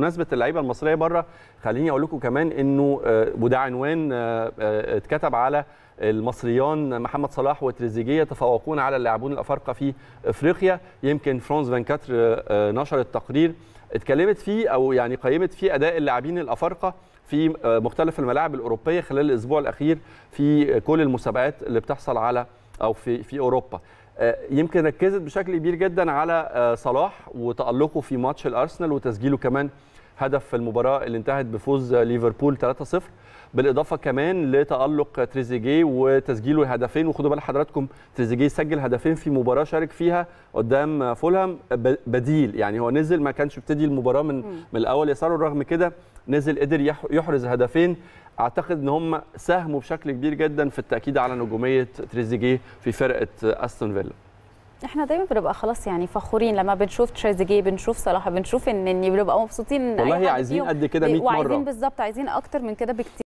بمناسبة اللعيبة المصرية بره خليني أقول لكم كمان إنه آه، وده عنوان آه، آه، اتكتب على المصريان محمد صلاح وتريزيجيه يتفوقون على اللاعبون الأفارقة في إفريقيا. يمكن فرانس 24 آه، نشرت تقرير اتكلمت فيه أو يعني قيمت فيه أداء اللاعبين الأفارقة في مختلف الملاعب الأوروبية خلال الأسبوع الأخير في كل المسابقات اللي بتحصل على أو في في أوروبا. آه، يمكن ركزت بشكل كبير جدا على آه، صلاح وتألقه في ماتش الأرسنال وتسجيله كمان هدف في المباراة اللي انتهت بفوز ليفربول 3-0 بالإضافة كمان لتألق تريزيجيه وتسجيله هدفين وخدوا بال حضراتكم تريزيجيه سجل هدفين في مباراة شارك فيها قدام فولهام بديل. يعني هو نزل ما كانش ابتدي المباراة من من الأول يساره رغم كده نزل قدر يح- يحرز هدفين. أعتقد إن هم ساهموا بشكل كبير جدا في التأكيد على نجومية تريزيجيه في فرقة أستون فيلا. إحنا دايما بنبقى خلاص يعني فخورين لما بنشوف تريزيجيه بنشوف صلاح بنشوف إن بنبقى مبسوطين والله عايزين قد كده 100 وعايزين مره بالظبط عايزين أكتر من كده بكتير.